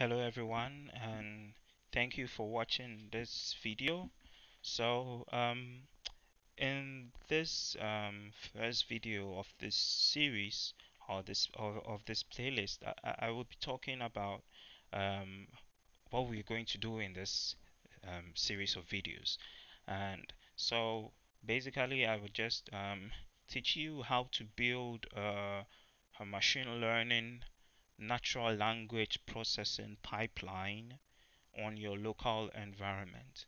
hello everyone and thank you for watching this video. So um, in this um, first video of this series or this of, of this playlist I, I will be talking about um, what we're going to do in this um, series of videos. And so basically I will just um, teach you how to build a machine learning natural language processing pipeline on your local environment.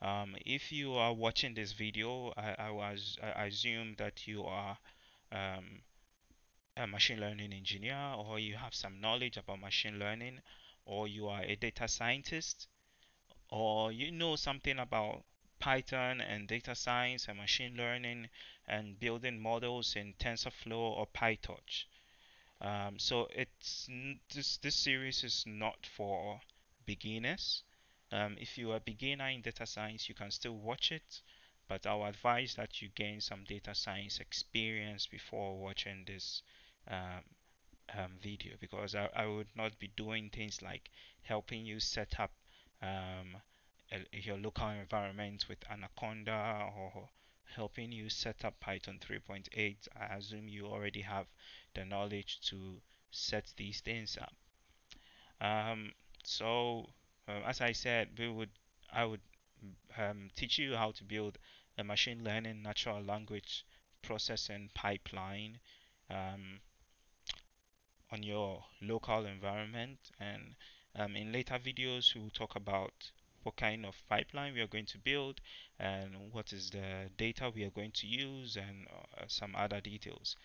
Um, if you are watching this video, I, I was I assume that you are um, a machine learning engineer or you have some knowledge about machine learning or you are a data scientist or you know something about Python and data science and machine learning and building models in TensorFlow or PyTorch. Um, so it's this this series is not for beginners. Um, if you are a beginner in data science, you can still watch it, but I'll advise that you gain some data science experience before watching this um, um, video because I, I would not be doing things like helping you set up um, a, your local environment with Anaconda or helping you set up Python 3.8. I assume you already have the knowledge to set these things up. Um, so, uh, as I said, we would I would um, teach you how to build a machine learning natural language processing pipeline um, on your local environment and um, in later videos we will talk about what kind of pipeline we are going to build and what is the data we are going to use and uh, some other details.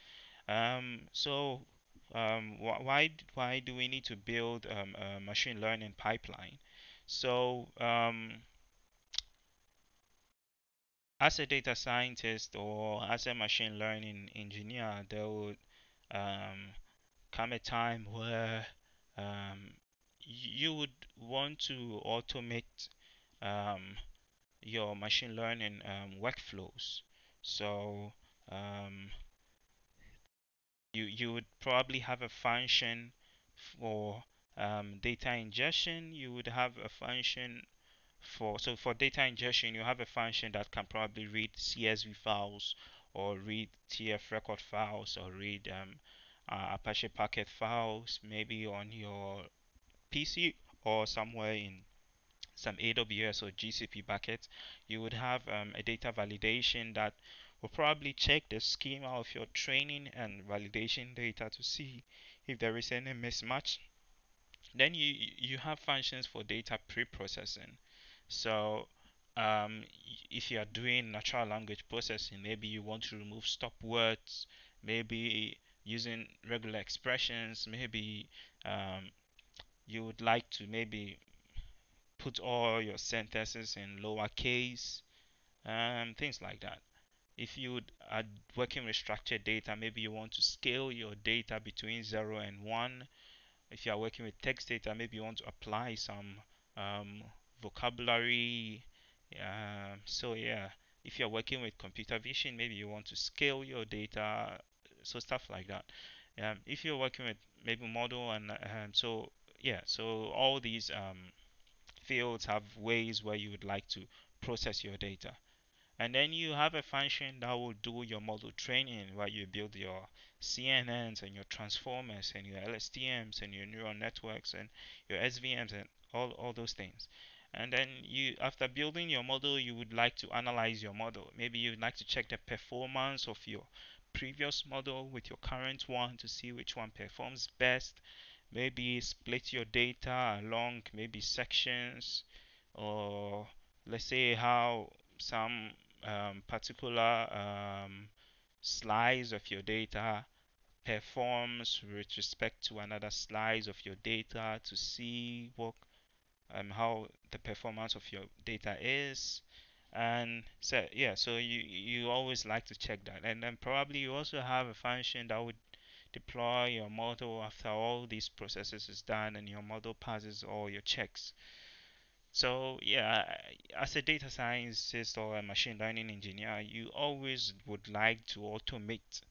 Um, so um, wh why why do we need to build um, a machine learning pipeline? So um, as a data scientist or as a machine learning engineer, there would um, come a time where you would want to automate um, your machine learning um, workflows. So um, you you would probably have a function for um, data ingestion. You would have a function for so for data ingestion you have a function that can probably read CSV files or read TF record files or read um, uh, Apache Parquet files maybe on your PC or somewhere in some AWS or GCP bucket, you would have um, a data validation that will probably check the schema of your training and validation data to see if there is any mismatch. Then you you have functions for data pre-processing. So um, if you are doing natural language processing, maybe you want to remove stop words, maybe using regular expressions, maybe um, you would like to maybe put all your sentences in lowercase, um, things like that. If you are working with structured data, maybe you want to scale your data between 0 and 1. If you are working with text data, maybe you want to apply some um, vocabulary. So yeah, if you're working with computer vision, maybe you want to scale your data, so stuff like that. Um, if you're working with maybe model and um, so yeah, so all these um, fields have ways where you would like to process your data. And then you have a function that will do your model training where you build your CNNs and your transformers and your LSTMs and your neural networks and your SVMs and all, all those things. And then you after building your model you would like to analyze your model. Maybe you'd like to check the performance of your previous model with your current one to see which one performs best maybe split your data along maybe sections or let's say how some um, particular um, slice of your data performs with respect to another slice of your data to see what um, how the performance of your data is. And so yeah so you you always like to check that. And then probably you also have a function that would deploy your model after all these processes is done and your model passes all your checks. So yeah, as a data scientist or a machine learning engineer, you always would like to automate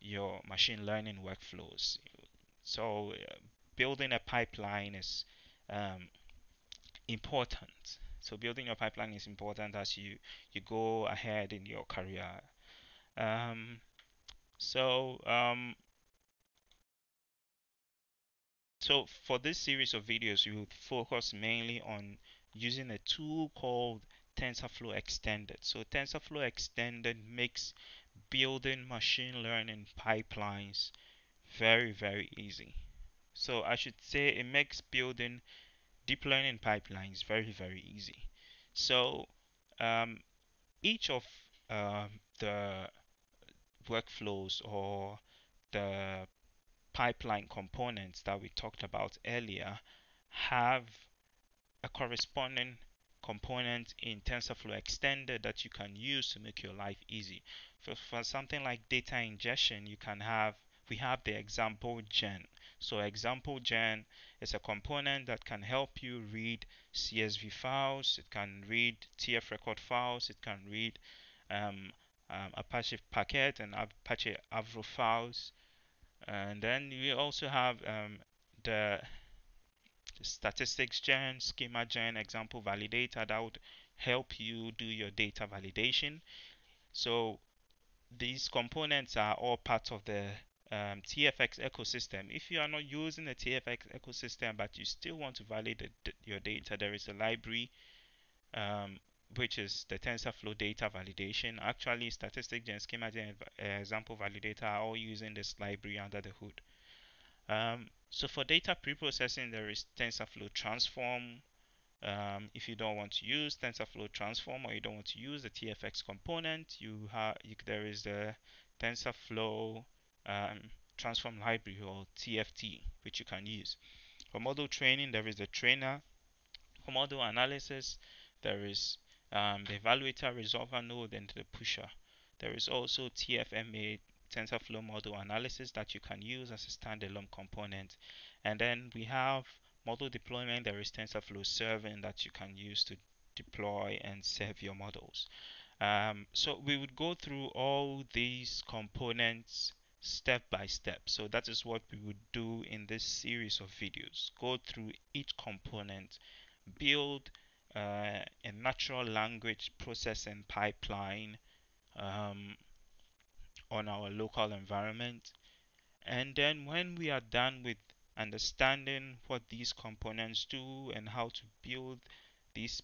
your machine learning workflows. So uh, building a pipeline is um, important. So building your pipeline is important as you you go ahead in your career. Um, so um, so for this series of videos, we will focus mainly on using a tool called TensorFlow Extended. So TensorFlow Extended makes building machine learning pipelines very very easy. So I should say it makes building deep learning pipelines very very easy. So um, each of uh, the workflows or the pipeline components that we talked about earlier have a corresponding component in TensorFlow Extended that you can use to make your life easy. For, for something like data ingestion, you can have we have the example gen. So example gen is a component that can help you read CSV files, it can read TF record files, it can read um, um, Apache Parquet and Apache Avro files. And then we also have um, the statistics gen, schema gen, example validator that would help you do your data validation. So these components are all part of the um, TFX ecosystem. If you are not using the TFX ecosystem but you still want to validate your data, there is a library um, which is the TensorFlow data validation. Actually, statistics gen, schema gen, example validator are all using this library under the hood. Um, so for data preprocessing, there is TensorFlow Transform. Um, if you don't want to use TensorFlow Transform or you don't want to use the TFX component, you have there is the TensorFlow um, Transform Library or TFT, which you can use. For model training, there is the trainer. For model analysis, there is um, the evaluator, resolver node, and the pusher. There is also TFMA TensorFlow model analysis that you can use as a standalone component. And then we have model deployment. There is TensorFlow serving that you can use to deploy and serve your models. Um, so we would go through all these components step by step. So that is what we would do in this series of videos. Go through each component, build a natural language processing pipeline, um, on our local environment. And then when we are done with understanding what these components do and how to build this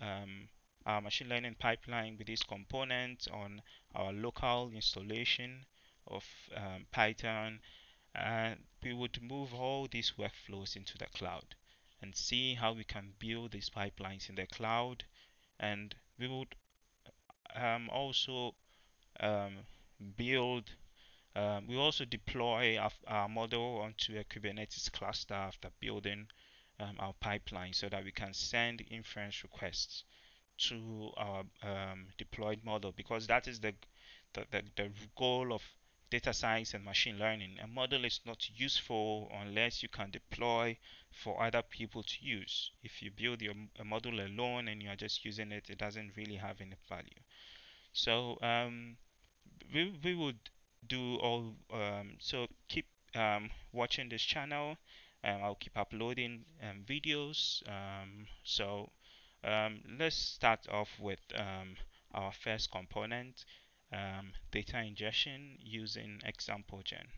um, our machine learning pipeline with these components on our local installation of um, Python, and we would move all these workflows into the cloud and see how we can build these pipelines in the cloud. And we would um, also um, build. Um, we also deploy our, our, model onto a Kubernetes cluster after building um, our pipeline so that we can send inference requests to our um, deployed model because that is the, the, the, the goal of data science and machine learning. A model is not useful unless you can deploy for other people to use. If you build your a model alone and you are just using it, it doesn't really have any value. So um, we, we would do all um, so keep um, watching this channel and I'll keep uploading um, videos um, so um, let's start off with um, our first component Um, data ingestion using example gen